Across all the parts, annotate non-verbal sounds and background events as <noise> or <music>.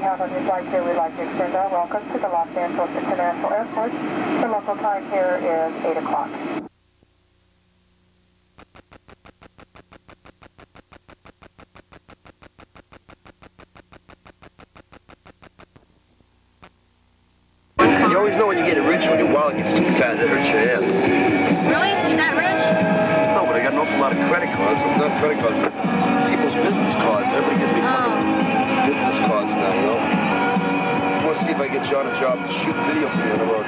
have on your flight here, we'd like to extend our welcome to the Los Angeles International Airport. The local time here is 8 o'clock. You always know when you get rich when your wallet gets too fat, it hurts your ass. Really? You're not rich? No, but I got an awful lot of credit cards. Well, not credit cards, but people's business cards. Everybody gives me Oh. Business cards now, you know? I want to see if I get John a job to shoot video for me on the road.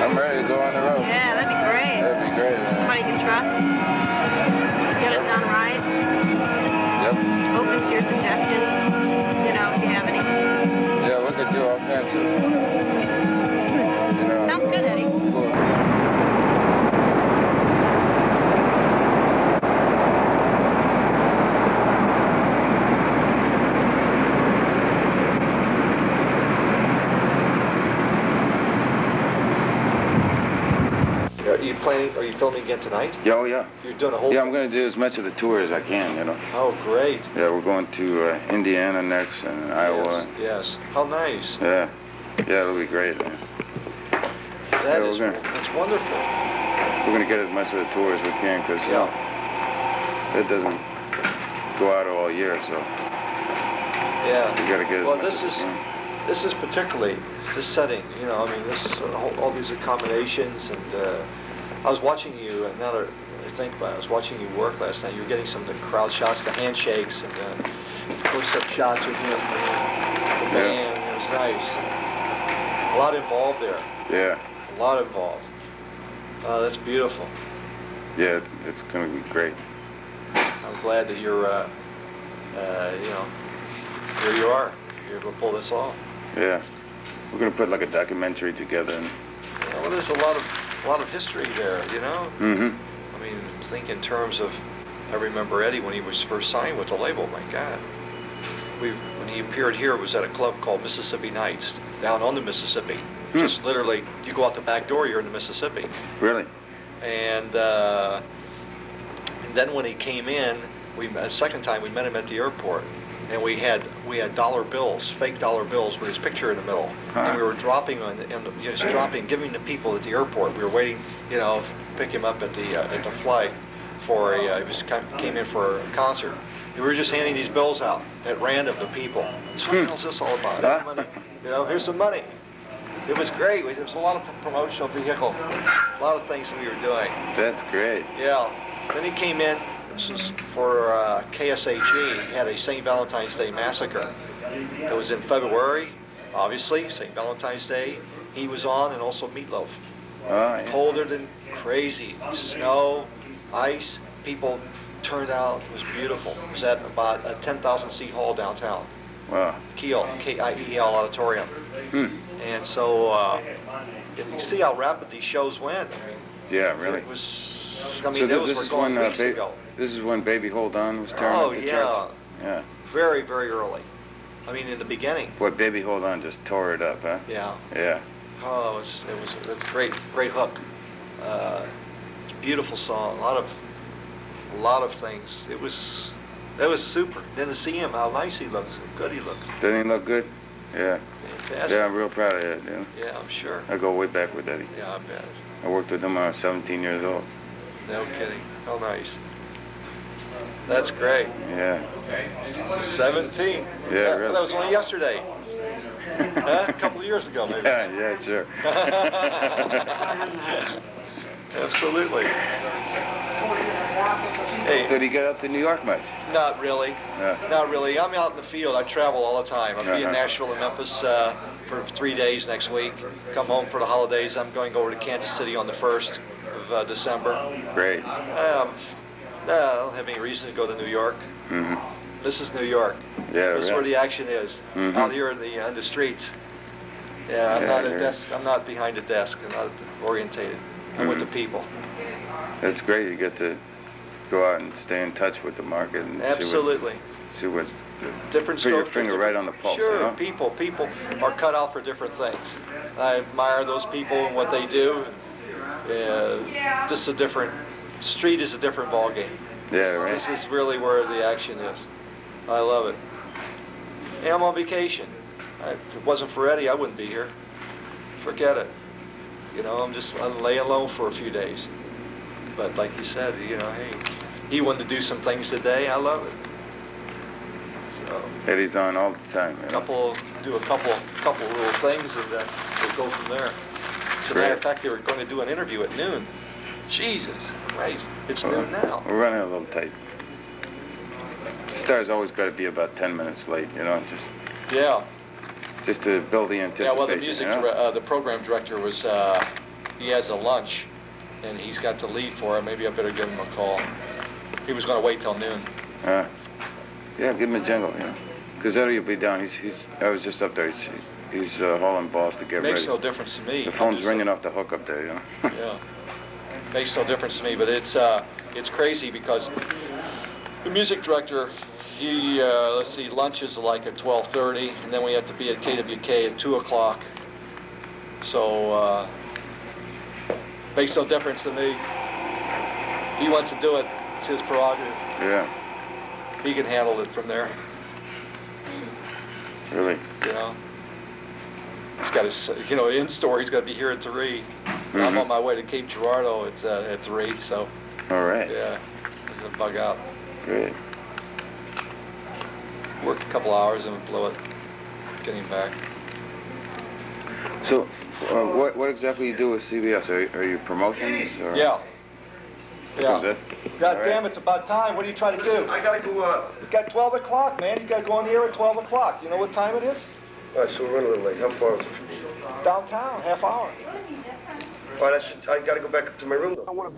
I'm ready to go on the road. Yeah, that'd be great. That'd be great. man. Somebody you can trust. Get it done right. Yep. Open to your suggestions. You know, if you have any. Yeah, look at you all kinds of. You know. Sounds good, Eddie. Cool. Are you planning, are you filming again tonight? Yeah, oh yeah. You're doing a whole... Yeah, I'm gonna do as much of the tour as I can. You know. Oh, great. Yeah, we're going to uh, Indiana next and Iowa. Yes, yes. How nice. Yeah. Yeah, it'll be great. Man. That Yeah, is, gonna- that's wonderful. We're gonna get as much of the tour as we can because you know it doesn't go out all year, so Yeah. we gotta get as Well, much this as is, this is particularly the setting, you know, I mean, this, uh, all, all these accommodations and, uh, I was watching you, uh, now that I think about it, I was watching you work last night. You were getting some of the crowd shots, the handshakes and uh close-up shots with him. and the band. It was nice. A lot involved there. Yeah, A lot involved. Uh, that's beautiful. yeah, it's gonna be great. I'm glad that you're, uh, uh, you know, here you are. You're able to pull this off. Yeah, we're gonna put like a documentary together. And, know, well, there's a lot of, a lot of history there, you know? mm-hmm. I mean, think in terms of, I remember Eddie when he was first signed with the label, my God. We, when he appeared here, it was at a club called Mississippi Nights, down on the Mississippi. Hmm. Just literally, you go out the back door, you're in the Mississippi. Really? And, uh, and then when he came in, we a second time we met him at the airport, and we had we had dollar bills, fake dollar bills with his picture in the middle, Huh. and we were dropping on the, and just dropping, giving to people at the airport. We were waiting, you know, pick him up at the uh, at the flight for a uh, he was came in for a concert. And we were just handing these bills out at random to people. So what the hell's this all about? Huh? Money. You know, here's some money. It was great. There was a lot of promotional vehicles, a lot of things we were doing. That's great. Yeah. Then he came in, is for uh, KSHE, he had a St. Valentine's Day massacre. It was in February, obviously, St. Valentine's Day. He was on, and also Meatloaf. Oh, yeah. Colder than crazy. Snow, ice, people turned out. It was beautiful. It was at about a 10,000 seat hall downtown. Wow. Kiel, K-I-E-L Auditorium. Hmm. And so, uh, you can see how rapid these shows went. I mean, Yeah, really. it was, I mean, so this is going when uh, ba- ago. This is when Baby Hold On was turned Oh, up the yeah. charts. Yeah. Very, very early. I mean, in the beginning. Boy, Baby Hold On just tore it up, huh? Yeah. Yeah. Oh, it was, it was, was great, great hook. Uh, it's a beautiful song. A lot of, a lot of things. It was, that was super. Then to see him, how nice he looks, how good he looks. Doesn't he look good? Yeah. Fantastic. Yeah, I'm real proud of that, dude. Yeah, I'm sure. I go way back with Eddie. Yeah, I bet. I worked with him when I was 17 years old. No kidding. How nice. That's great. Yeah. 17. Yeah, that, really. that was only yesterday. huh? A couple of years ago, maybe. Yeah, yeah, sure. <laughs> Absolutely. Hey, So do you get up to New York much? not really. Yeah. Not really. I'm out in the field. I travel all the time. I'll be in Uh-huh. Nashville and Memphis uh, for three days next week. Come home for the holidays. I'm going over to Kansas City on the 1st of uh, December. Great. Um, no, I don't have any reason to go to New York. hmm This is New York. Yeah, This is where the action is. Mhm. Out here in the, in the streets. Yeah, I'm Yeah, not yeah. desk. I'm not behind a desk. I'm not orientated. I'm with the Mhm. people. That's great. You get to go out and stay in touch with the market and Absolutely. see what, see Different what put your finger right on the pulse, Sure, you know? people, people are cut out for different things. I admire those people and what they do. Uh, just a different, street is a different ballgame. Yeah, right. This is really where the action is. I love it. Hey, I'm on vacation. I, if it wasn't for Eddie, I wouldn't be here. Forget it. You know, I'm just I'm laying low for a few days. But like you said, you know, hey, he wanted to do some things today. I love it. So, Eddie's on all the time. Know? couple, do a couple, couple little things, and then we'll go from there. As a matter of fact, they were going to do an interview at noon. Jesus It's Well, noon now. We're running a little tight. Star's always got to be about 10 minutes late, you know, just Yeah. just to build the anticipation. Yeah, well, the music, you know? uh, the program director was, uh, he has a lunch, and he's got the lead for it. Maybe I better give him a call. He was gonna wait till noon. Uh, yeah, give him a jingle, you know. Because Eddie will be down. He's, he's, I was just up there. He's, he's uh, hauling balls to get ready. Makes ready. no difference to me. the phone's ringing off the hook up there, you know. <laughs> Yeah. Makes no difference to me, but it's, uh, it's crazy because the music director, he, uh, let's see, lunch is like at 12:30, and then we have to be at KWK at 2 o'clock. So, uh, makes no difference to me. If he wants to do it, it's his prerogative. yeah, He can handle it from there, really. you know? He's got his, you know, in store, he's got to be here at 3. I'm Mhm. on my way to Cape Girardeau at, uh, at 3, so, All right, yeah, I'm gonna bug out. great. Work a couple hours and blow it, getting back. So, uh, what what exactly do you do with CBS? Are, are you promotions? Or Yeah. That Yeah. it? God All damn, right. it's about time. What are you trying to do? I gotta go, uh, You got 12 o'clock, man. You got to go on the air at 12 o'clock. You know what time it is? all right, so we're running a little late. How far is it from here? Downtown, half hour. All right, I should, I gotta go back up to my room though. I wanna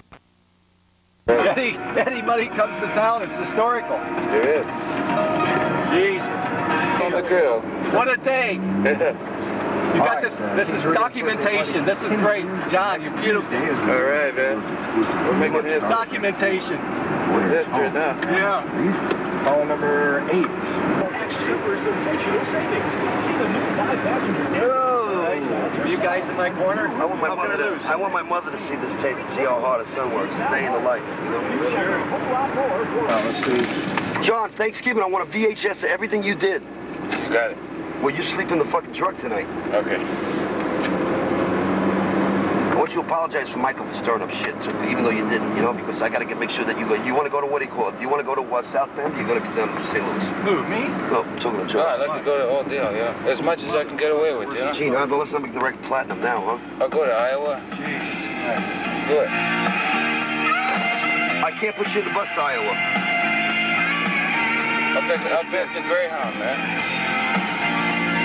<laughs> Any, anybody comes to town, it's historical. It is. Jesus. On the grill. What a day. <laughs> You got this, this is documentation. This is great. John, you're beautiful. All right, man. We're making It's history. documentation. It's history now. Yeah. Call number eight. Super sensational savings. See the new five passenger. Are you guys in my corner? I want my How can mother to, lose? I want my mother to see this tape and see how hard her son works. A day in the life. Sure. A lot more for Uh, let's see. John, Thanksgiving, I want a VHS of everything you did. You got it. Well, you sleep in the fucking truck tonight. Okay. I want you to apologize for Michael for stirring up shit, too, even though you didn't, you know, because I gotta get make sure that you go. You want to go to what do you call it? You want to go to what South Bend? You're gonna be done in St. Louis. Who, me? No, I'm talking to No, John. I'd like to go to all deal, yeah. As much as I can get away with, you know. Gene, huh? But let's not make the record platinum now, huh? I'll go to Iowa. Let's do it. I can't put you in the bus to Iowa. I'll take, I'll take the Greyhound, man.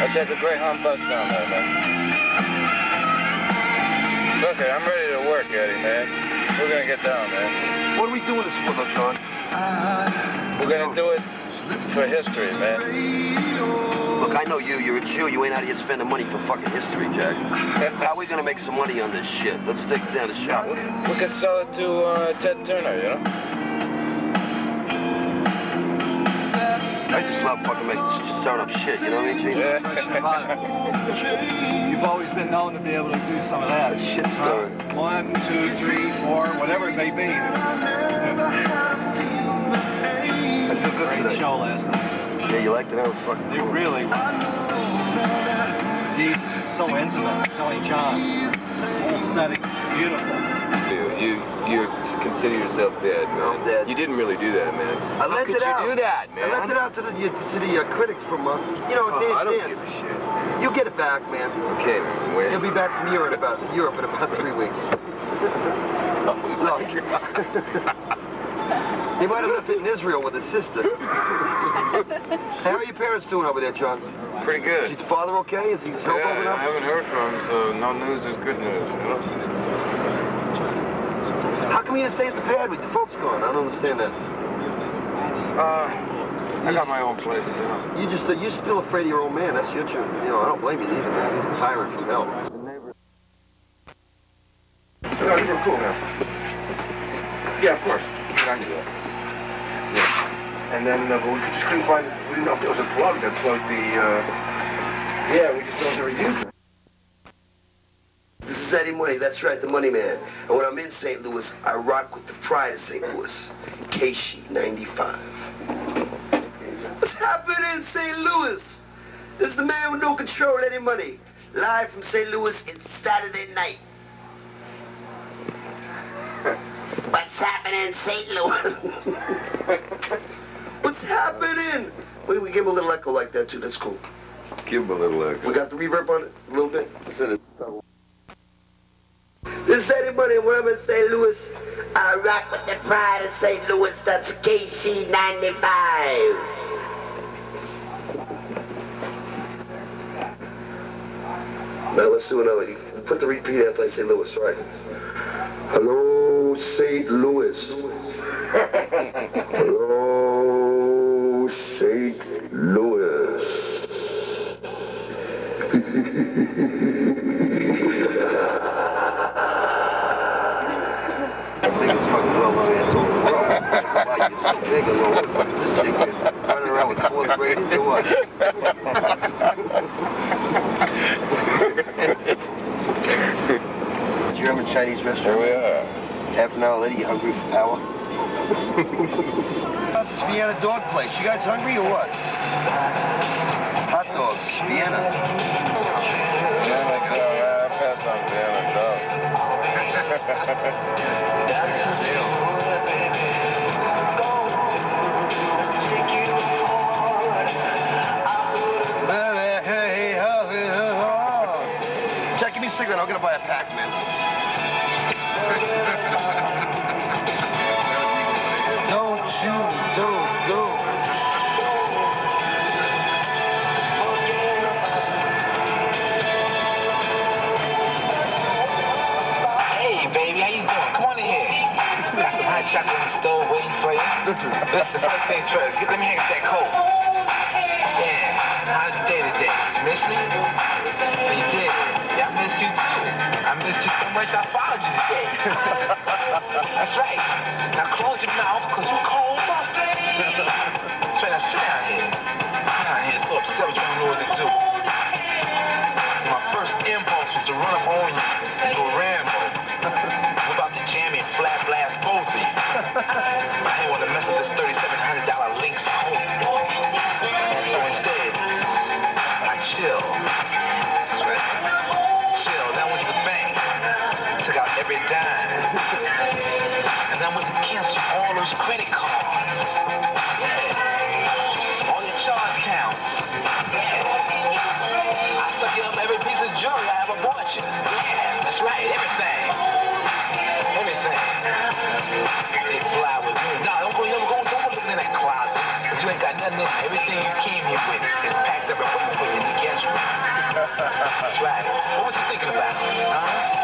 I'll take the Greyhound bus down there, man. Okay, I'm ready to work, Eddie, man. We're gonna get down, man. What are we doing this for, though, John? We're gonna do it for history, man. Look, I know you. You're a Jew. You ain't out here spending money for fucking history, Jack. How are we gonna make some money on this shit? Let's take it down to shop. We can sell it to uh, Ted Turner, you know? I just love fucking making stirring up shit. You know what I mean, Gene? Yeah. <laughs> You've always been known to be able to do some of that. Shit stirring. One, two, three, four, whatever it may be. I feel good Great today. show last night. Yeah, you liked it? That was fucking It really was. Jesus, it's so intimate. Telling John. Whole setting, beautiful. You you consider yourself dead, man. I'm dead. You didn't really do that, man. I How left could it you out. do that, man? I left it out to the to the uh, critics from uh, you know Oh. I don't give a shit. You get it back, man. Okay. When? He'll be back from Europe in about Europe in about three weeks. <laughs> Look. <laughs> he might have left it in Israel with his sister. <laughs> How are your parents doing over there, John? Pretty Is good. your father okay? Is he health over Yeah, I haven't heard from him, so no news is good news, you know? Come you didn't stay at the pad with the folks gone? I don't understand that. Uh, I got my own place, you know? You just uh, you're still afraid of your old man. That's your. You know, I don't blame you either, man. He's a tyrant from hell. No, you were cool, man. Yeah, of course. I knew that. Yeah. And then, uh, but we just couldn't find, we didn't know if there was a plug that plugged the, uh, yeah, we just don't ever use it. This is Eddie Money, that's right, the Money Man. And when I'm in St. Louis, I rock with the pride of St. Louis. KSHE 95. What's happening in St. Louis? This is the man with no control any money. Live from St. Louis, it's Saturday night. <laughs> What's happening in St. Louis? <laughs> What's happening? Wait, we give him a little echo like that too. That's cool. Give him a little echo. We got the reverb on it a little bit. Listen to This is Saturday when I'm in St. Louis. I rock with the pride of St. Louis. That's KSHE 95. Now let's do another. You put the repeat after I say Louis, right? Hello, St. Louis. <laughs> Hello, St. Louis. <laughs> Biggest fucking well on asshole in the world. Why you so big and low? This chick is running around with fourth graders or what? German Chinese restaurant. Here we are. Half an hour later, you hungry for power? About this Vienna dog place. You guys hungry or what? Hot dogs, Vienna. Yeah, like, I pass on Vienna, dog. <laughs> give me a cigarette. I'm gonna buy a pack, man. <laughs> Don't you do do. Hey, baby, how you doing? Come on in here. Got some hot chocolate in the stove waiting for you. Listen, Listen, first things first, let me hang up that coat. Yeah, how's your day today? You miss me? Much I followed you today. That's right. Now close your mouth, because you cold That's right. What was you thinking about? Huh?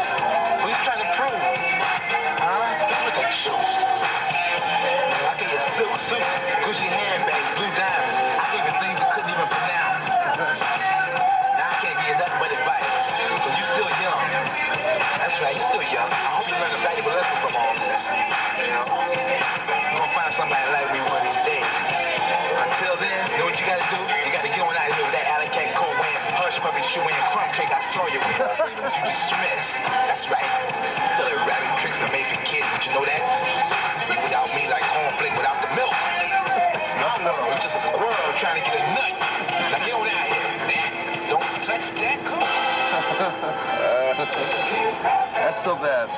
So bad.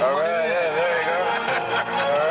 All right, yeah, there you go. <laughs>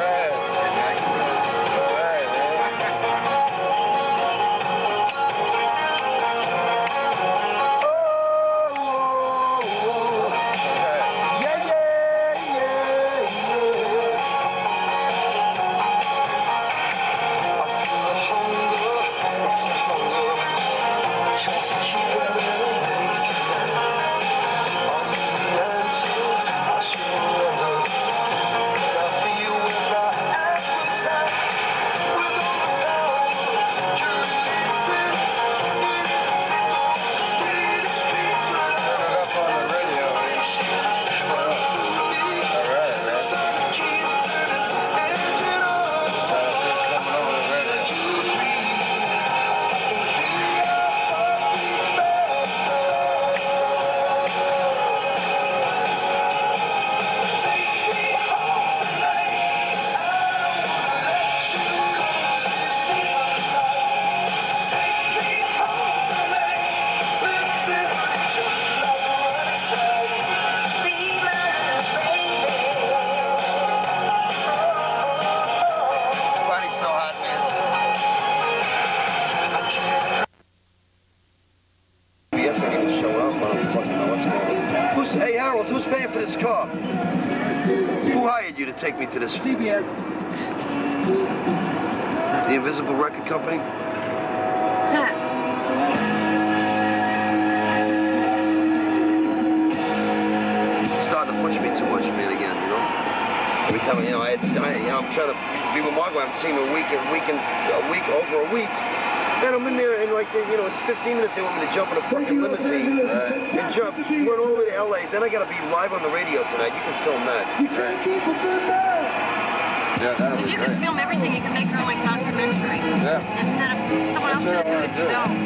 Then I gotta be live on the radio tonight. You can film that. you can't keep it Yeah, that'll If be you can film everything, you can make your own like documentary. Yeah. Instead of someone else That's what I doing wanna it, you do. don't.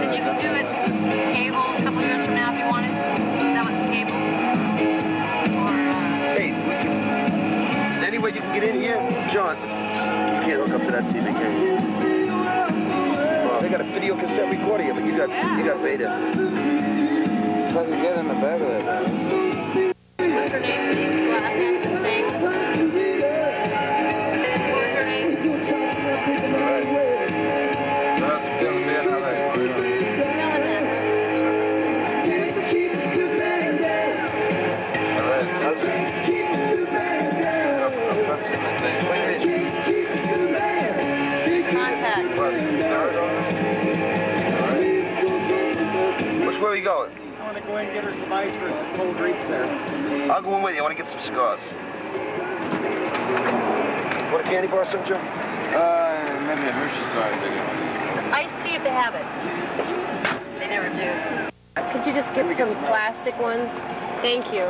Then you can do it cable a couple years from now if you wanted. Sell it to cable. Or uh, Hey, we can. Any way you can get in here, John. You can't hook up to that TV, can you? Well, they got a video cassette recorder here, but you got you got paid it. I could get in the back of that. what's her name? With you. Want to get some cigars. Want a candy bar, some Joe? Uh, maybe a Hershey's bar, I think. Iced tea if they have it. They never do. Could you just get some plastic ones? Thank you.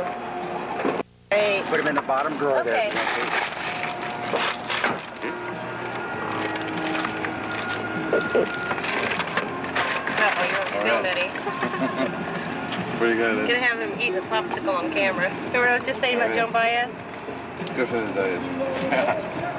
Great. Put them in the bottom drawer Okay. Uh-oh, you're All feel right. <laughs> Pretty good. Gonna have him eat the popsicle on camera. Remember what I was just saying about Joan Baez? Good for the diet. <laughs>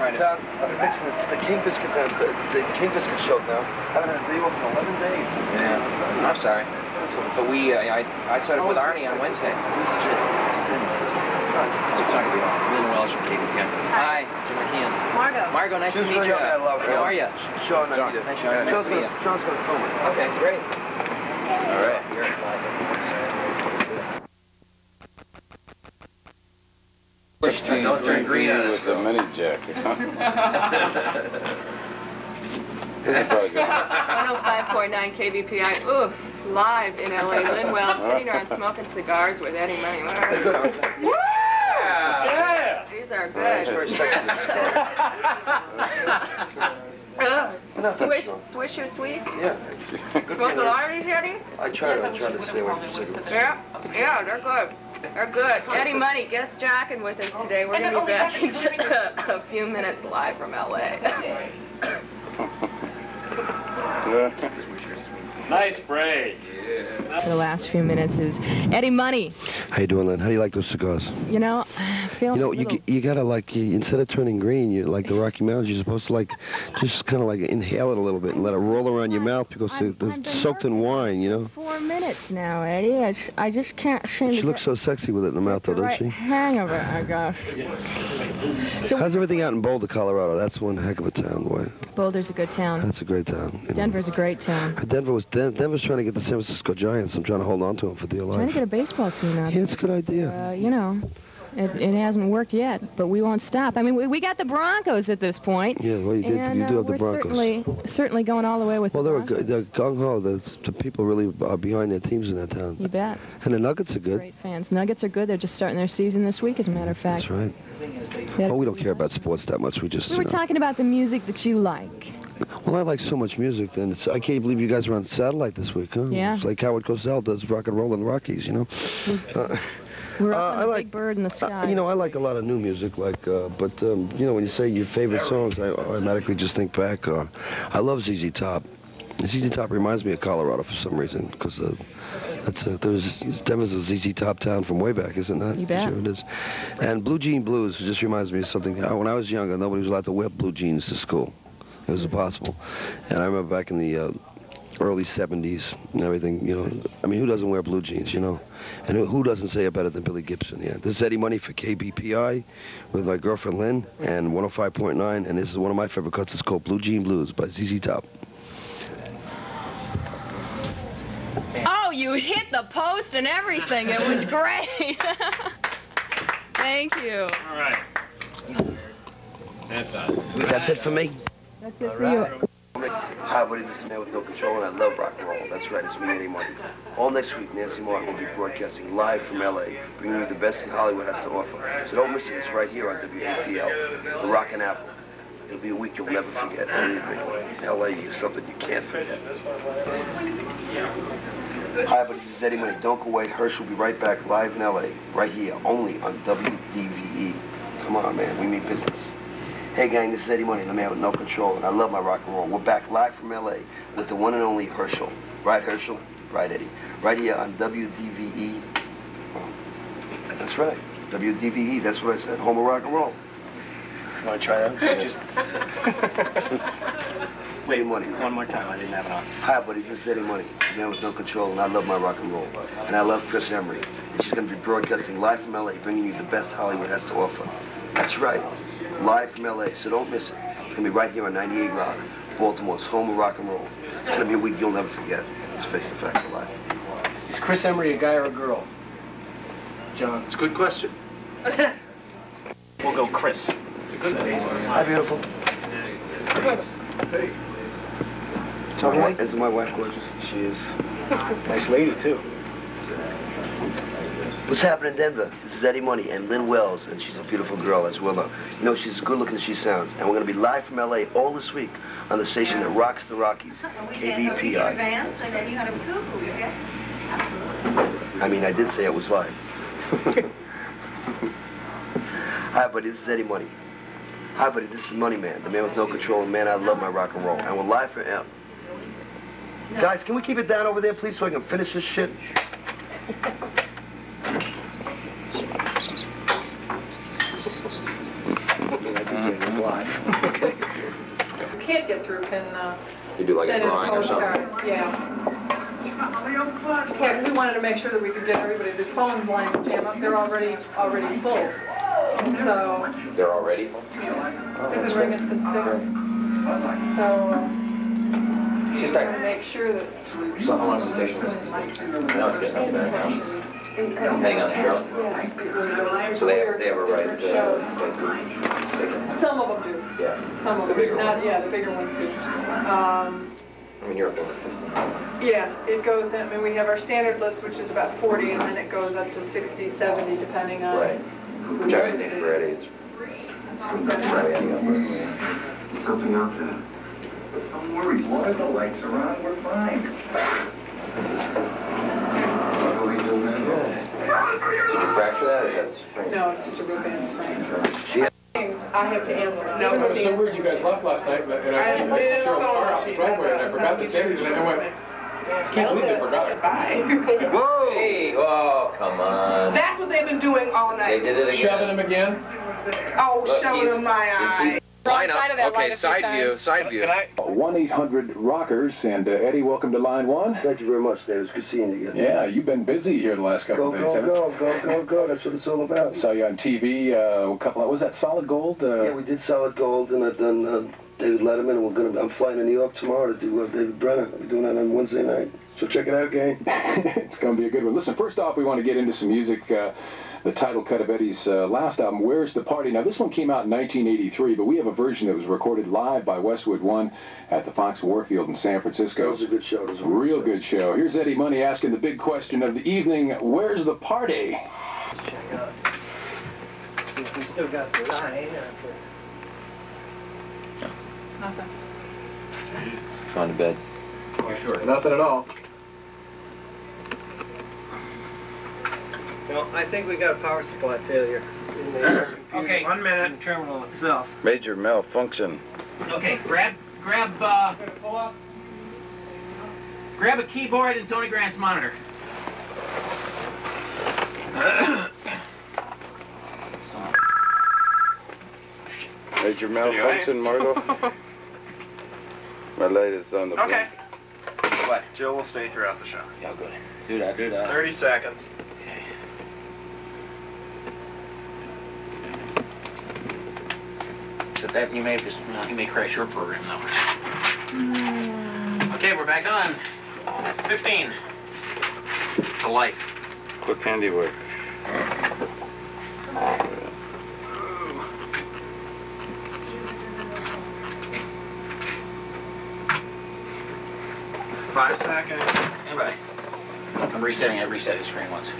trying to, I've been trying to, mixing the, the King Biscuit, uh, the, the King Biscuit show now. I haven't had a day off in 11 days. yeah, I'm sorry. But we, uh, I, I set up with Arnie on Wednesday. It's not gonna be long. Lynn Welsh from KBPI. Hi, Jim McKeon. Margot. Margot, nice She's to meet really you. young, I love her. How are you? Sean, I John. Hi, Sean. Nice to meet gonna, you. Sean's gonna film it. Okay, great. All right. This is probably good. 105.9 KBPI. Oof. Live in LA. Linwell, <laughs> sitting around smoking cigars with Eddie Money. <laughs> Woo! Yeah! These are good. very sexy. <laughs> Ugh. Not Swish, strong. swish your sweets. Yeah. Smoke the arteries, Eddie? I try to, I try to stay away from cigarettes. Yeah, yeah, they're good. They're good. Eddie Money, guest jacking with us today. We're going to be back in just a, a few minutes live from LA. <laughs> Nice break. For the last few minutes is Eddie Money. How you doing, Lynn? How do you like those cigars? You know, I feel You know, a you g- you gotta like you, instead of turning green, you like the Rocky Mountains. You're supposed to like just kind of like inhale it a little bit and let it roll around your mouth because I'm- it- I've it's been soaked in wine. You know. Now, Eddie. I, j- I just can't seem She to looks so sexy with it in the mouth, though, the doesn't right she? hang of it, I gosh. So How's everything out in Boulder, Colorado? That's one heck of a town, boy. Boulder's a good town. That's a great town. you know. Denver's a great town. Denver was Den- Denver's trying to get the San Francisco Giants. I'm trying to hold on to them for dear Trying to get a baseball team out Yeah, it's a good idea. Uh, you know, it, it hasn't worked yet, but we won't stop. I mean, we, we got the Broncos at this point. Yeah, well, you did. and, you do uh, have the we're Broncos. certainly certainly going all the way with Well, the Broncos. good. They're gung ho. The, the people really are behind their teams in that town. You bet. And the Nuggets are good. Great fans. Nuggets are good. They're just starting their season this week, as a matter of fact. That's right. Oh, we don't care about sports that much. We just. We you were know. talking about the music that you like. Well, I like so much music, and it's, I can't believe you guys are on satellite this week, huh? Yeah. It's like Howard Cosell does rock and roll in the Rockies, you know. Uh, We're Uh, up I in the like- big bird in the sky. uh, you know, I like a lot of new music, like, uh, but um, you know, when you say your favorite songs, I automatically just think back. Uh, I love ZZ Top. ZZ Top reminds me of Colorado for some reason, because uh, That's a, there's Denver's a ZZ Top town from way back, isn't that? You bet. Sure it is. And blue jean blues just reminds me of something. uh, When I was younger, nobody was allowed to wear blue jeans to school. It was impossible. And I remember back in the uh, early 70s and everything, you know, I mean, who doesn't wear blue jeans, you know? And who, who doesn't say it better than Billy Gibbons? Yeah. This is Eddie Money for KBPI with my girlfriend Lynn and 105.9. And this is one of my favorite cuts. It's called Blue Jean Blues by ZZ Top. Oh, you hit the post and everything. It was great. <laughs> Thank you. All right. That's us. That's it for me. That's it for you. Hi, buddy. This is Man with No Control, and I love rock and roll. That's right, it's me, Eddie Money. All next week, Nancy Martin will be broadcasting live from L.A., bringing you the best that Hollywood has to offer. So don't miss it. It's right here on WAPL, the Rockin' Apple. It'll be a week you'll never forget. L.A. is something you can't forget. Hi, buddy. This is Eddie Money. Don't go away. Hirsch will be right back live in L.A., right here, only on WDVE. Come on, man. We mean business. Hey gang, this is Eddie Money, the man with no control, and I love my rock and roll. We're back live from LA with the one and only Herschel. Right, Herschel? Right, Eddie. Right here on WDVE. That's right, WDVE. That's what I said. Home of rock and roll. Want to try that? <laughs> Just <laughs> Eddie Money. one more time. I didn't have it on. Hi, buddy. This is Eddie Money, the man with no control, and I love my rock and roll. And I love Chris Emery. And she's going to be broadcasting live from LA, bringing you the best Hollywood has to offer. That's right, live from LA, so don't miss it. It's going to be right here on 98 Rock, Baltimore's home of rock and roll. It's going to be a week you'll never forget. Let's face the facts of life. Is Chris Emery a guy or a girl? John. It's a good question. <laughs> We'll go Chris. Hi, beautiful. Okay. Isn't my wife gorgeous? She is. Nice lady, too. What's happening in Denver? This is Eddie Money and Lynn Wells, and she's a beautiful girl as well. Though. You know, she's as good looking as she sounds. And we're going to be live from LA all this week on the station that rocks the Rockies, KBPI. and then you had a poo-poo, yeah? I mean, I did say it was live. <laughs> Hi, buddy. This is Eddie Money. Hi, buddy. This is Money Man, the man with no control, and man, I love my rock and roll. And we're live for M. Guys, can we keep it down over there, please, so I can finish this shit? <laughs> I mean, I did say it was live. Can't get through, can, uh, You do like send in a postcard. Yeah. Yeah, because we wanted to make sure that we could get everybody, the phone lines jam up, they're already, already full. So, They're already? full. they've been ringing since six. So, uh, She's like- to make sure that. So how long is the station? Now it's getting up there now. Depending on the show? Yeah. So they have, they have a right Different shows. to, Some of them do, yeah. some of The them, bigger not, ones. yeah, the bigger ones do. Um, I mean, you're up there. Yeah, it goes, I mean, we have our standard list, which is about 40, and then it goes up to 60, 70, depending on. Right. Which I think for Eddie, it's probably Eddie up there. Something out there. Don't worry, boy, the lights are on, we're fine. What do we do now? Did you fracture that, or is that a spring? No, it's just a real band spring. She had- Things I have to answer. No, Even I was the so worried answers- you guys left last night, and I- and I see Mr. Cheryl's car out the driveway, and I forgot to say anything, and I went, can't believe they forgot. Whoa! Hey, oh, come on. That's what they've been doing all night. They did it again. Shoving him again? Oh, Look, showing he's- them my you see- eye. Wrong side of that light a few side view. 1-800-ROCKERS, and uh, Eddie, welcome to line one. Thank you very much, Dave. It's good seeing you again. Yeah, you've been busy here the last couple Go, of days, go, haven't you? go, go, go, go. That's what it's all about. Saw you on TV uh, a couple. Was that Solid Gold? Uh, Yeah, we did Solid Gold, and I've done uh, David Letterman, and we're gonna. I'm flying to New York tomorrow to do uh, David Brenner. We're doing that on Wednesday night. So check it out, gang. <laughs> it's going to be a good one. Listen, first off, we want to get into some music. Uh, the title cut of Eddie's uh, last album, Where's the Party? Now, this one came out in 1983, but we have a version that was recorded live by Westwood One at the Fox Warfield in San That Francisco. was a good show. It was a Real good show. Here's Eddie Money asking the big question of the evening, where's the party? See if we still got the line. Nothing. Gone to bed. Sure. Nothing at all. I think we got a power supply failure in the okay. One minute. The terminal itself. Major malfunction. Okay, grab, grab, uh, grab a keyboard and Tony Grant's monitor. Major malfunction, Margo. <laughs> My light is on the. Okay. Blink. What? Jill will stay throughout the show. Yeah, good. Do that. Do that. Thirty seconds. So that you may just you may crash your program hmm. though. Okay, we're back on. 15. To life. Quick handiwork. Five seconds. Anyway. I'm resetting. I reset the screen once.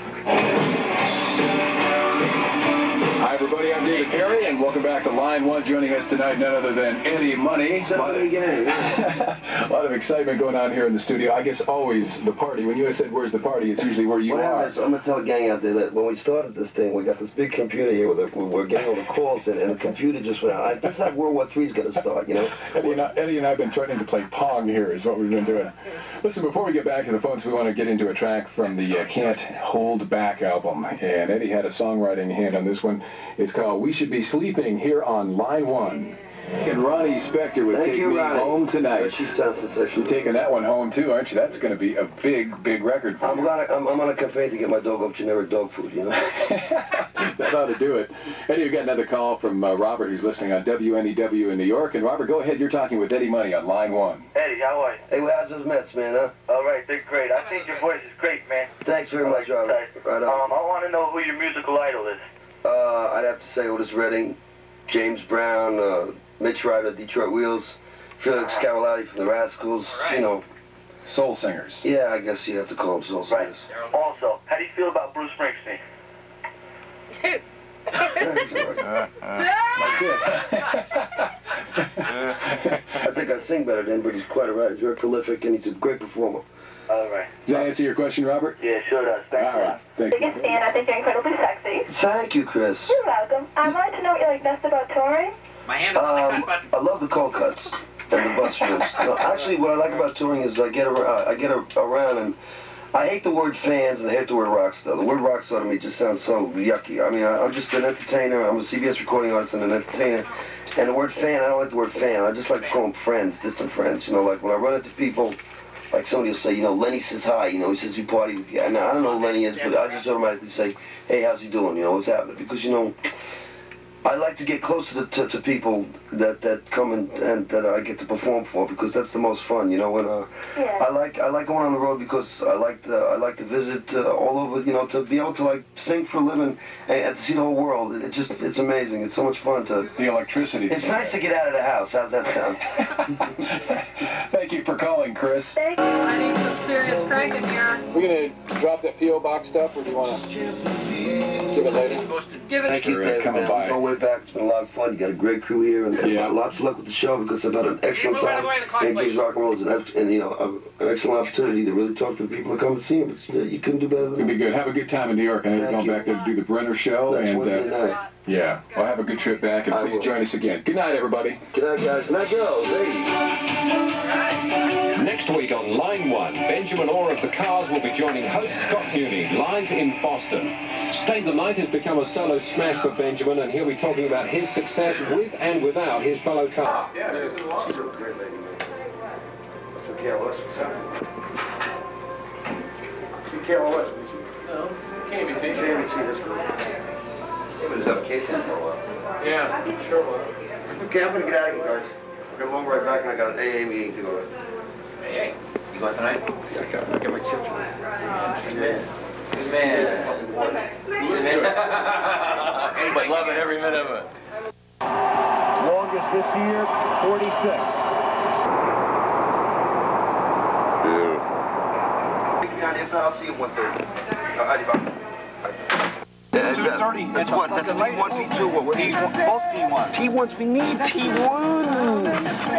Everybody. I'm David Perry, and welcome back to Line One. Joining us tonight, none other than Eddie Money. A lot, of, a lot of excitement going on here in the studio. I guess always the party. When you said, "Where's the party?" It's usually where you what are. I'm gonna tell the gang out there that when we started this thing, we got this big computer here with we we're getting all the calls in, and the computer just went out. I, that's how World War Three's gonna start, you know. Eddie and, I, Eddie and I have been threatening to play Pong here, is what we've been doing. Listen, before we get back to the phones, we want to get into a track from the uh, Can't Hold Back album. And Eddie had a songwriting hand on this one. It's called We Should Be Sleeping here on Line 1. And Ronnie Spector would Thank take you, me Ronnie. home tonight. She sounds sensational. You're taking that one home too, aren't you? That's going to be a big, big record for I'm you. gonna I'm, I'm on a cafe to get my dog up generic dog food, you know. <laughs> that ought to do it. Eddie, we got another call from uh, Robert, who's listening on WNEW in New York. And Robert, go ahead. You're talking with Eddie Money on Line 1. Eddie, how are you? Hey, well, how's those Mets, man? Huh? All right, they're great. I think your voice is great, man. Thanks very much, Robert. Right on. Um, I want to know who your musical idol is. Uh, I'd have to say Otis Redding, James Brown, uh, Mitch Ryder, Detroit Wheels, Felix Cavaliere from the Rascals. You know. Soul singers. Yeah, I guess you'd have to call them soul singers. Also, how do you feel about Bruce Springsteen? <laughs> I think I sing better than him, but he's quite a writer. He's very prolific, and he's a great performer. All right. Does that answer your question, Robert? Yeah, sure does. Thanks All right. Thank you. Biggest fan, I think you're incredibly sexy. Thank you, Chris. You're welcome. I'd like to know what you like best about touring. My hand Um, I love the cold cuts and the bus trips. <laughs> No, actually, what I like about touring is I get ar- I get around and I hate the word fans and I hate the word rock star. The word rock star to me just sounds so yucky. I mean, I, I'm just an entertainer. I'm a CBS recording artist and an entertainer. And the word fan, I don't like the word fan. I just like to call them friends, distant friends. You know, like when I run into people, like somebody will say, you know, Lenny says hi. You know, he says we party with you. And I don't know who Lenny is, but I just automatically say, hey, how's he doing? You know, what's happening? Because you know. I like to get closer to, to, to people that, that come and, and that I get to perform for because that's the most fun, you know. And uh, I like I like going on the road because I like to I like to visit uh, all over, you know, to be able to like sing for a living and, and to see the whole world. It, it just it's amazing. It's so much fun to. The electricity. It's nice to get out of the house. How's that sound? <laughs> Chris. I need some serious cranking here. We're going to drop that P.O. box stuff, or do you want to give it later? Give it Thank you, for, David. coming man. by. No way back. It's been a lot of fun. You got a great crew here, and Yeah. lots of luck with the show because I've had an excellent time. And Gigs Rock and Roll is an, and, you know, an excellent opportunity to really talk to the people that come to see him. It's, you couldn't do better It's than going to be good. Have a good time in New York. I know you're going back there to do the Brenner show. Next and Wednesday uh, night. Yeah. Well, have a good trip back, and I please will. join us again. Good night, everybody. Good night, guys. Good night, girls. Hey. Next week on Line 1, Benjamin Orr of the Cars will be joining host Scott Muni live in Boston. Stay the Night has become a solo smash for Benjamin, and he'll be talking about his success with and without his fellow car. Yeah, there's a lot. She's a great lady, man. That's what KLS was happening. See KLS, did you? No, KBT. KBT, that's good. It was up case for a while. Yeah, sure will. Okay, I'm gonna get out of here, guys. I'm gonna right back, and I got an AA meeting to go to. Hey, hey. You going tonight? Yeah, I got, I got my chips. Good man. Good man. Good man. <laughs> Anybody love it every minute of it. Longest this year, 46. Yeah. If not, I'll see you at 1:30. Uh, That's, what? That's a P1, P2, what? what P1, both P1. P1s, we need P1s.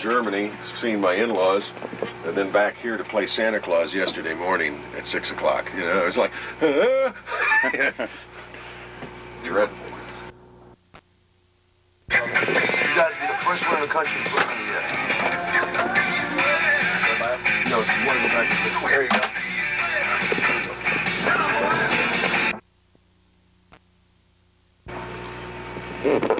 Germany, seeing my in-laws, and then back here to play Santa Claus yesterday morning at 6 o'clock. You know, it was like, uh, <laughs> dreadful. You guys be the first one in the country to put me, uh... No, if you want to go back to. There you go. Just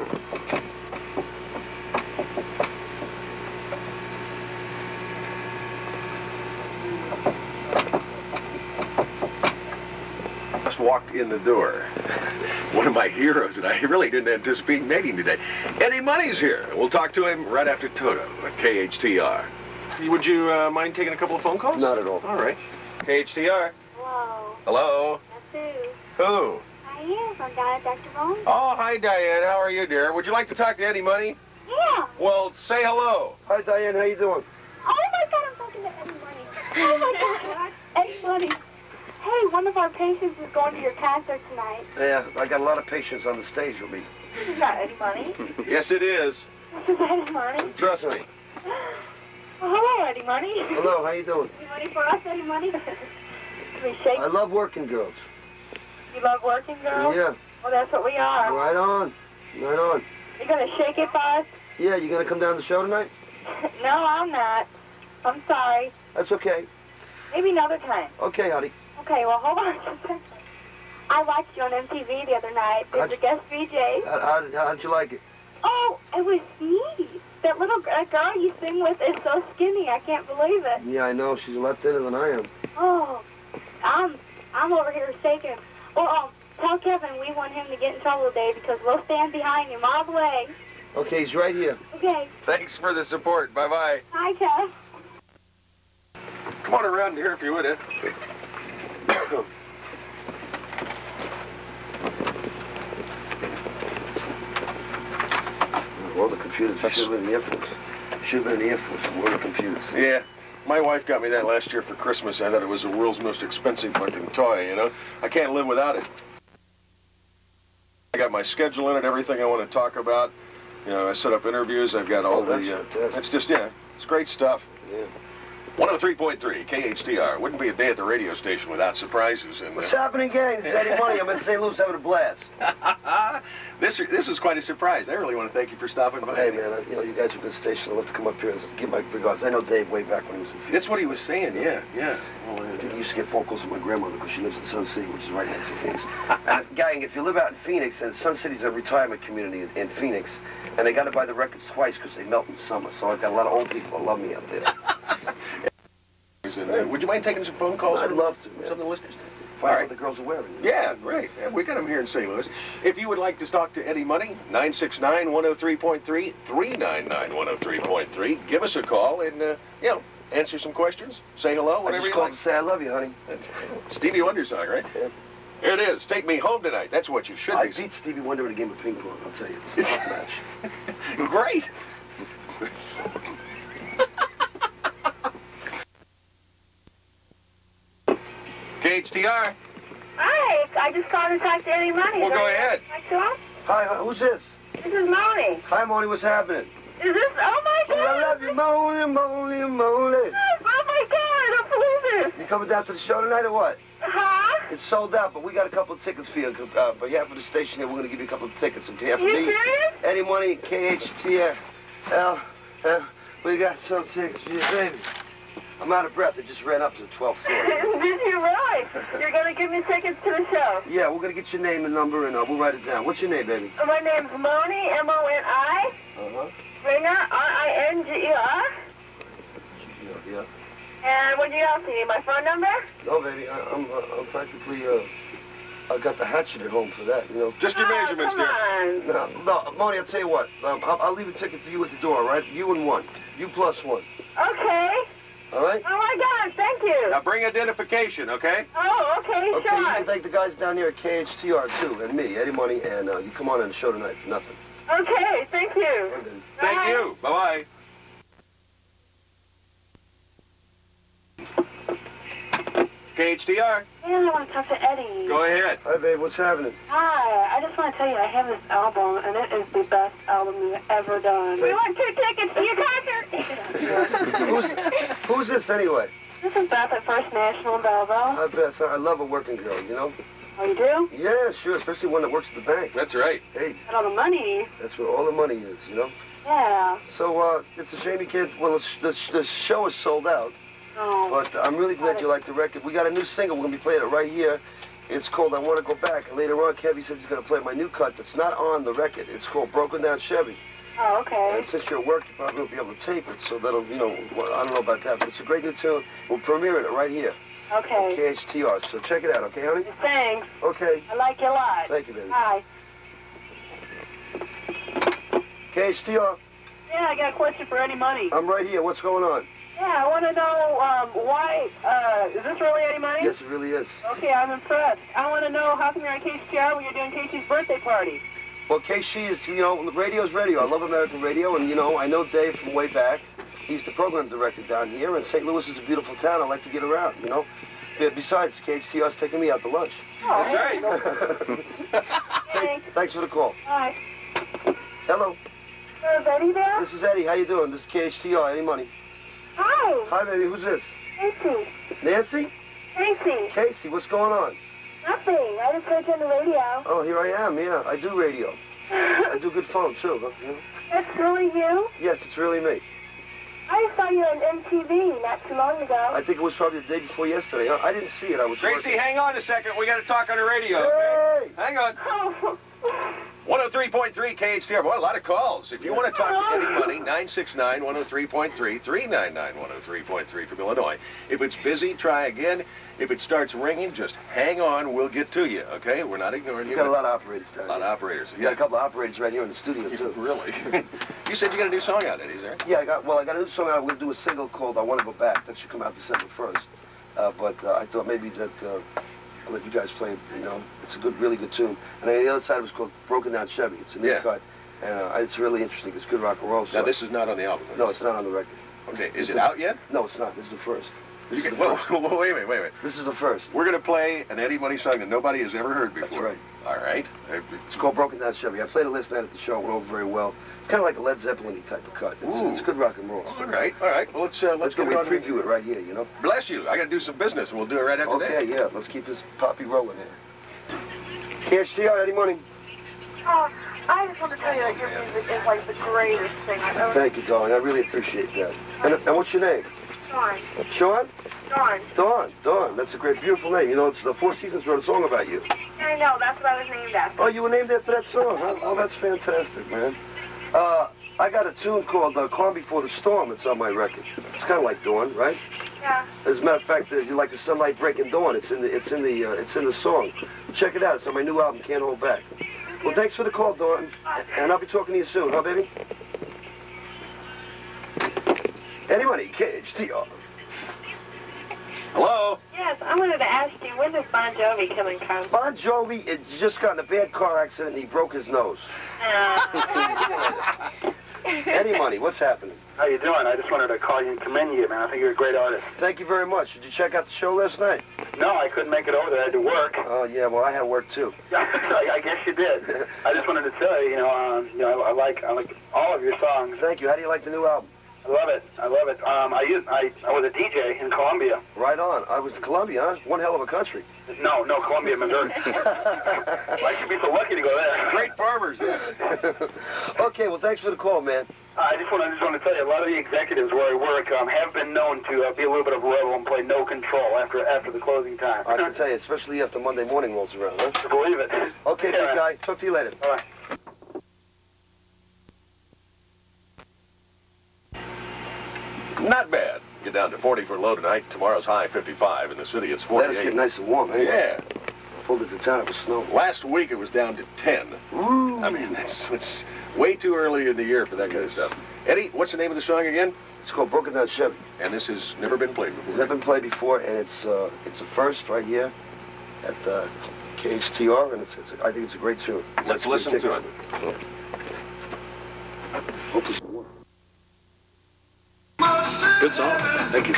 in the door. One of my heroes that I really didn't anticipate meeting today. Eddie Money's here. We'll talk to him right after Toto at KHTR. Would you uh, mind taking a couple of phone calls? Not at all. All right. KHTR. Hello. Hello. That's Who? who? Hi, yes, I'm Diane Dr. Bone. Oh, hi, Diane. How are you, dear? Would you like to talk to Eddie Money? Yeah. Well, say hello. Hi, Diane. How you doing? Oh my God, I'm talking to Eddie Money. Oh my God, Eddie Money. One of our patients is going to your concert tonight. Yeah, I got a lot of patients on the stage with me. This <laughs> is not Eddie Money. <laughs> Yes, it is. This <laughs> is Eddie Money. Trust me. Oh, hello, Eddie Money. Hello, how you doing? You ready for us, Eddie Money? We shake? I love working girls. You love working girls? Yeah. Well, that's what we are. Right on. Right on. You gonna shake it for us? Yeah, you gonna come down to the show tonight? no, I'm not. I'm sorry. That's okay. Maybe another time. Okay, honey. Okay, well, hold on <laughs> just a second. I watched you on MTV the other night. There's a guest VJ. How, how, did- how did you like it? Oh, it was neat. That little g- girl you sing with is so skinny. I can't believe it. Yeah, I know. She's a lot thinner than I am. Oh, I'm I'm over here shaking. Well, um, tell Kevin we want him to get in trouble today because we'll stand behind him all the way. Okay, he's right here. Okay. Thanks for the support. Bye-bye. Hi, Kev. Come on around here if you would, Ed. Well, the computers should have been in the Air Force. Should have been in the Air Force. World of computers. Yeah. My wife got me that last year for Christmas. I thought it was the world's most expensive fucking toy, you know? I can't live without it. I got my schedule in it, everything I want to talk about. You know, I set up interviews. I've got all Oh, that's the... Uh, fantastic. that's just, yeah, it's great stuff. Yeah. 103.3 KHTR. Wouldn't be a day at the radio station without surprises. And, uh, What's happening, gang? This is Eddie Money. I'm in St. Louis having a blast. <laughs> this this is quite a surprise. I really want to thank you for stopping by. Hey, man, I, you know, you guys have been stationed. to come up here and give my regards. I know Dave way back when he was in Phoenix. That's what he was saying, yeah, yeah. Well, I think he used to get phone calls from my grandmother because she lives in Sun City, which is right next to Phoenix. and, <laughs> gang, if you live out in Phoenix, and Sun City's a retirement community in, in Phoenix, and they got to buy the records twice because they melt in summer. So I've got a lot of old people that love me out there. <laughs> Would you mind taking some phone calls? I'd love to, man. Some of the listeners. Find out right. what the girls are wearing. Yeah, great. Yeah, we got them here in St. Louis. If you would like to talk to Eddie Money, 969-103.3, 399-103.3. Give us a call and, uh, you know, answer some questions, say hello, I whatever just you called like. to say I love you, honey. <laughs> Stevie Wonder song, right? Yeah. Here it is. Take me home tonight. That's what you should I be. beat Stevie Wonder in a game of ping pong, I'll tell you. <laughs> It was a tough match. Great. KHTR. Hi, I just called to talk to Eddie Money. Well, Is go ahead. Talk to him? Hi, hi, who's this? This is Moni. Hi, Moni, what's happening? Is this? Oh my Oh, God! I love you, Moni, Moni, Moni. Oh my God! I don't believe You coming down to the show tonight or what? It's sold out, but we got a couple of tickets for you. Uh, for behalf of the station here, we're going to give you a couple of tickets. On behalf of me, serious? Eddie Money, KHTR, uh, we got some tickets for you, baby. I'm out of breath. I just ran up to the 12th floor. Did you really? <laughs> You're gonna give me tickets to the show. Yeah, we're gonna get your name and number, and uh, we'll write it down. What's your name, baby? My name's Moni, M-O-N-I, Uh-huh. Ringer, R-I-N-G-E-R. Yeah. And what do you else need? My phone number? No, baby, I, I'm, uh, I'm practically, uh, I got the hatchet at home for that, you know. Just your Oh, measurements, come dear. on. No, no, Moni, I'll tell you what. Um, I'll, I'll leave a ticket for you at the door, all right? You and one. You plus one. Okay. All right? Oh my God, thank you. Now bring identification, okay? Oh, okay, Okay, sure. you can thank the guys down here at KHTR, too, and me, Eddie Money, and uh, you come on on the show tonight for nothing. Okay, thank you. Thank Bye. you. Bye-bye. KHTR. Yeah, I want to talk to Eddie. Go ahead. Hi, babe. What's happening? Hi, I just want to tell you I have this album, and it is the best album you've ever done. We want two tickets to your concert. <laughs> who's, who's this, anyway? This is Beth at First National in Belleville. Hi, Beth. I love a working girl, you know? Oh, you do? Yeah, sure, especially one that works at the bank. That's right. Hey, Got all the money. that's where all the money is, you know? Yeah. So, uh, it's a shame you can't, well, it's, the, the show is sold out, Oh. but I'm really glad you like the record. We got a new single. We're going to be playing it right here. It's called I Want to Go Back. And later on, Kevin says he's going to play my new cut that's not on the record. It's called Broken Down Chevy. Oh, okay. And since you're at work, you probably won't be able to tape it, so that'll, you know, I don't know about that, but it's a great new tune. We'll premiere it right here. Okay. KHTR, so check it out, okay, honey? Thanks. Okay. I like you a lot. Thank you, baby. Hi. KHTR, Yeah, I got a question for Eddie Money. I'm right here. What's going on? Yeah, I want to know um, why. Uh, is this really Eddie Money? Yes, it really is. Okay, I'm impressed. I want to know how come you're on KCR when you're doing KSHE's birthday party. Well, KSHE is, you know, radio's radio. I love American radio, and, you know, I know Dave from way back. He's the program director down here, and St. Louis is a beautiful town. I like to get around, you know? Yeah, Besides, KHTR's taking me out to lunch. Oh, That's right. <laughs> Hey, thanks for the call. Hi. Hello, Is Eddie there? this is Eddie. How you doing? This is KHTR. Eddie Money. Hi. Hi, baby. Who's this? Nancy. Nancy? Casey. Casey, what's going on? Nothing. I just heard you on the radio. Oh, here I am. Yeah, I do radio. I do good phone, too. Huh? You? That's really you? Yes, it's really me. I saw you on MTV not too long ago. I think it was probably the day before yesterday. Huh? I didn't see it. I was Tracy, working. hang on a second. We got to talk on the radio. Hey! Hang on. Oh. <laughs> 103.3 KHTR. Boy, a lot of calls. If you want to talk to anybody, Money, 969 103.3, 399 103.3 from Illinois. If it's busy, try again. If it starts ringing, just hang on. We'll get to you, okay? We're not ignoring you. We've got a lot of operators down a lot of operators. We got a couple of operators right here in the studio, <laughs> too. Really? <laughs> you said you got a new song out, Eddie, is there? Yeah, I got, well, I got a new song out. We're going to do a single called I Want to Go Back. That should come out December 1st. Uh, but uh, I thought maybe that uh, I'll let you guys play it, you know. It's a good, really good tune. And then the other side was called Broken Down Chevy. It's a new Yeah. cut. And uh, it's really interesting. It's good rock and roll. So Now, this is not on the album. No, it's not on the record. Okay, is it out yet? No, it's not. This is the first. This You is can, the first. <laughs> whoa, wait a minute, wait a minute. This is the first. We're going to play an Eddie Money song that nobody has ever heard before. That's right. All right. It's called Broken Down Chevy. I played it last night at the show. It went over very well. It's kind of like a Led Zeppelin type of cut. It's, Ooh. it's good rock and roll. All right, all right. Well, let's, uh, let's, Let's go get it preview it right here, you know? Bless you. I got to do some business, and we'll do it right after Okay, that. yeah. Yeah. Let's keep this poppy rolling here. KHTR, Eddie Money. Oh, I just want to tell you that your music is like the greatest thing I've ever Thank you, darling. I really appreciate that. And, and what's your name? Dawn. Sean? Dawn. Dawn. Dawn. That's a great, beautiful name. You know, it's the Four Seasons wrote a song about you. I know, that's what I was named after. Oh, you were named after that song, huh? Oh, that's fantastic, man. Uh, I got a tune called uh, Calm Before the Storm. It's on my record. It's kind of like Dawn, right? Yeah. As a matter of fact, uh, you like the sunlight breaking dawn. It's in the, it's in the, uh, it's in the song. Check it out. It's on my new album, Can't Hold Back. Well, thanks for the call, Dawn, and I'll be talking to you soon, huh, baby? Anybody, KHTR. Hello? Yes, I wanted to ask you, when does Bon Jovi come in concert? Bon Jovi had just got in a bad car accident and he broke his nose. Eddie Money, what's happening? How you doing? I just wanted to call you and commend you, man. I think you're a great artist. Thank you very much. Did you check out the show last night? No, I couldn't make it over there. I had to work. Oh, yeah, well, I had work too. <laughs> I, I guess you did. I just wanted to tell you, you know, um, you know, I, I like I like all of your songs. Thank you. How do you like the new album? I love it. I love it. Um, I used I, I was a DJ in Colombia. Right on. I was in Colombia, huh? One hell of a country. No, no, Columbia, Missouri. <laughs> I should be so lucky to go there. Great farmers. <laughs> okay, well, thanks for the call, man. I just want to just want to tell you, a lot of the executives where I work um, have been known to uh, be a little bit of a rebel and play no control after after the closing time. I can tell you, especially after Monday morning rolls around, huh? Believe it. Okay, Yeah. big guy. Talk to you later. All right. Not bad. Get down to 40 for low tonight. Tomorrow's high 55. In the city, it's 48. Let us get nice and warm, eh? Yeah. Pulled it to town, it was snow. Last week it was down to 10. Ooh. I mean, that's, that's way too early in the year for that kind of stuff. Eddie, what's the name of the song again? It's called Broken Down Chevy. And this has never been played before. It's never been played before, and it's uh, it's a first right here at the KHTR, and it's, it's I think it's a great tune. Let's good listen to it. More. Good song. Thank you.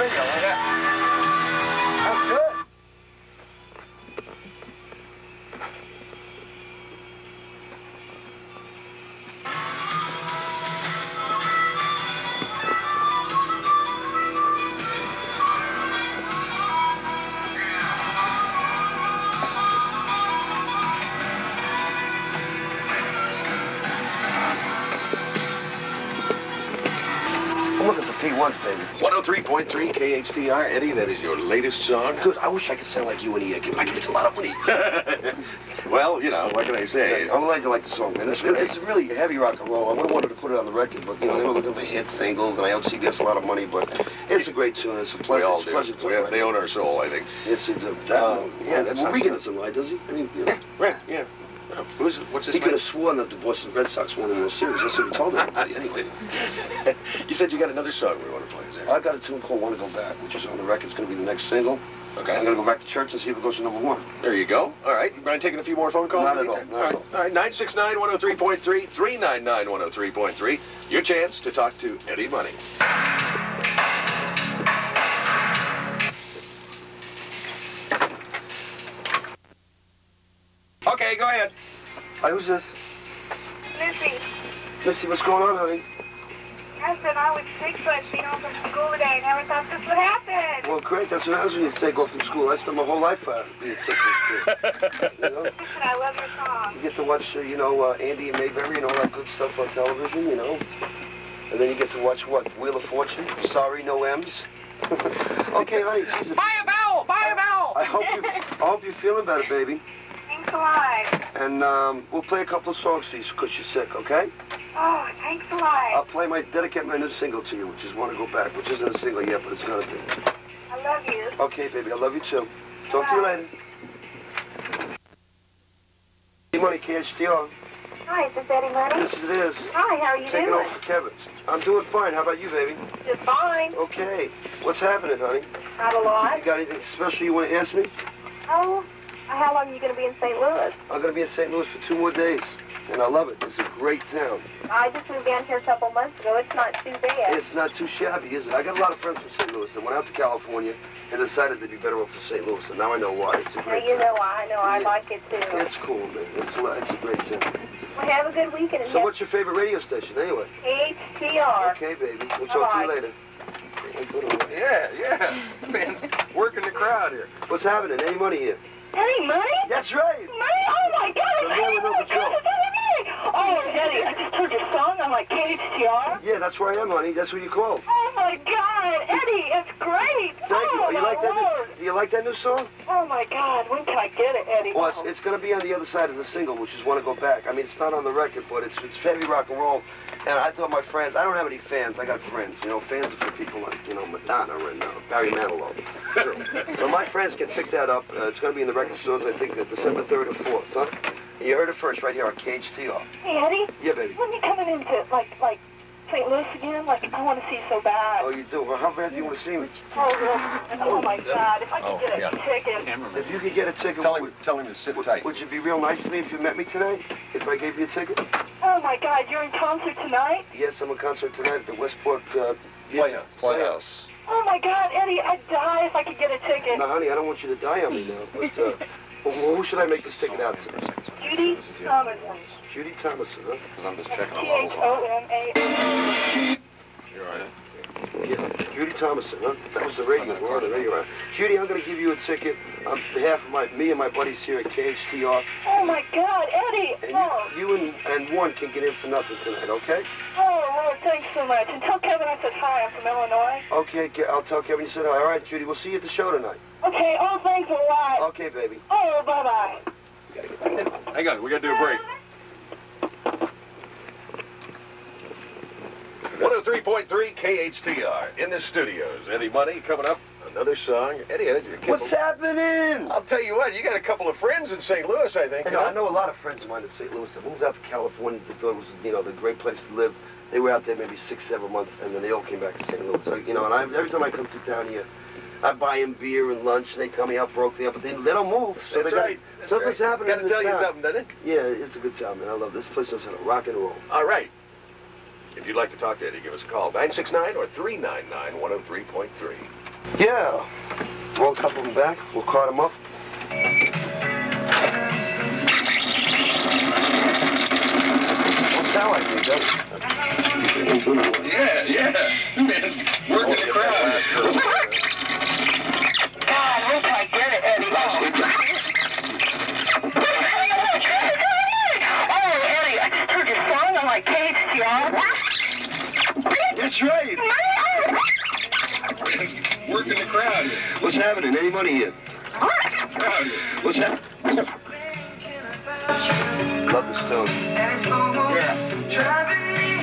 Yeah. It's on KHTR. Eddie, that is your latest song. Good. I wish I could sound like you you give I get a lot of money. well, you know, what can I say? I'm glad you like the song, man. It's, it's really heavy rock and roll. I would have wanted to put it on the record, but you know they were looking for hit singles, and I owed CBS a lot of money. But it's a great tune. It's a pleasure. We all it's a do. pleasure We have, they own our soul, I think. Yes, it does. Uh, yeah, that's well, Reagan true. doesn't lie, does he? I mean, you know, yeah. Who's, what's his he could have sworn that the Boston Red Sox won the World Series. That's what he told everybody. Anyway, <laughs> you said you got another song we want to play, there? I've got a tune called "Want to Go Back," which is on the record. It's going to be the next single. Okay. I'm going to go back to church and see if it goes to number one. There you go. All right. You mind taking a few more phone calls? Not at all, not all right. All right. 969-103.3, 399-103.3. Your chance to talk to Eddie Money. Okay, go ahead. Hi, who's this? Missy, Missy, what's going on, honey? I said I was sick, but being home from school today. I Never thought this would happen. Well, great. That's what happens when you take off from school. I spent my whole life uh, being sick from school. you know? <laughs> Listen, I love your song. You get to watch, uh, you know, uh, Andy and Mayberry and all that good stuff on television, you know. And then you get to watch what? Wheel of Fortune? Sorry, no M's. <laughs> okay, honey. Jesus. Buy a vowel! Buy a vowel! I hope you, I hope you're feeling better, baby. Lot. And um, we'll play a couple of songs for you because you're sick, okay? Oh, thanks a lot. I'll play my dedicate my new single to you, which is "Want to Go Back," which isn't a single yet, but it's gonna be. I love you. Okay, baby. I love you too. Talk to you later. Hey, money, KHTR. Hi, is this Eddie Money? Yes, it is. Hi, how are you Taking doing? over for Kevin. I'm doing fine. How about you, baby? Just fine. Okay. What's happening, honey? Not a lot. You got anything special you want to ask me? Oh, how long are you going to be in St. Louis? I'm gonna be in St. Louis for two more days. and I love it. It's a great town. I just moved down here a couple months ago. It's not too bad. It's not too shabby, is it? I got a lot of friends from St. Louis that went out to California and decided they'd be better off in St. Louis, and now I know why. It's a Now, great you town. know, I know. I like it too. It's cool, man. It's a, it's a great town. Well, have a good weekend. So what's your favorite radio station, anyway? HTR. Okay, baby. We'll talk to you later. Yeah, yeah. <laughs> Man's working the crowd here. What's happening? Any money here? Any money? That's right. Money? Oh my God! The man with no control. Oh, Eddie, I just heard your song on like KHTR. Yeah, that's where I am, honey. That's where you called. Oh my God, Eddie, it's great. Thank you. oh, Oh, you my like that? New, do you like that new song? Oh my God, when can I get it, Eddie? Well, it's, it's going to be on the other side of the single, which is "Want to Go Back." I mean, it's not on the record, but it's it's heavy rock and roll. And I thought my friends, I don't have any fans. I got friends. You know, fans are for people like you know Madonna and uh, Barry Manilow. Sure. so my friends can pick that up. Uh, it's going to be in the record stores. I think uh, December third or fourth. Huh? You heard it first right here on KHTR. Hey, Eddie. Yeah, baby. When you coming into like like St. Louis again? Like I want to see you so bad. Oh, you do? Well, how bad do you want to see me? Oh, well, oh my God, if I could Oh, get a yeah. ticket. If you could get a ticket, Tell him, tell him to sit tight. would you be real nice to me if you met me today? If I gave you a ticket? Oh my God, you're in concert tonight? Yes, I'm a concert tonight at the Westport uh, Playhouse. Playhouse. Oh my God, Eddie, I'd die if I could get a ticket. Now, honey, I don't want you to die on me now, but uh, <laughs> well, who should I make this ticket out to? Judy Thomas. Judy Thomason, huh? Because I'm just checking T H O M A. You're right. Yeah, Judy Thomason, huh? That was the radio. We're on the radio. Judy, I'm going to give you a ticket on behalf of my me and my buddies here at KHTR. Oh my God, Eddie. And Oh, you, you and, and one can get in for nothing tonight, okay? oh Lord, thanks so much. And tell Kevin I said hi. I'm from Illinois. Okay, I'll tell Kevin you said hi. All right, Judy, we'll see you at the show tonight. Okay. Oh, thanks a lot. Okay, baby. Oh, bye bye. Hang on, we got to do a break. 103.3 KHTR in the studios. Eddie Money coming up. Another song. Eddie, What's happening? I'll tell you what, you got a couple of friends in St. Louis, I think. I know, I know a lot of friends of mine in St. Louis that moved out to California. They thought it was, you know, the great place to live. They were out there maybe six, seven months, and then they all came back to St. Louis. So, you know, and I, every time I come through town here, I buy them beer and lunch, and they tell me how broke they are, but they, they don't move. So That's they got, right. That's something's right. happening Gotta tell you something, doesn't it? Yeah, it's a good town, man. I love this place. Knows how to rock and roll. All right. If you'd like to talk to Eddie, give us a call. 969 or 399 103.3. Yeah. Roll a couple of them back. We'll cart them up. Don't sound like me, does it? Yeah, yeah. Man's <laughs> working the crowd. <laughs> That's right. Working the crowd here. What's happening? Any money here? Crowd here. What's that? Love the Stones. Yeah.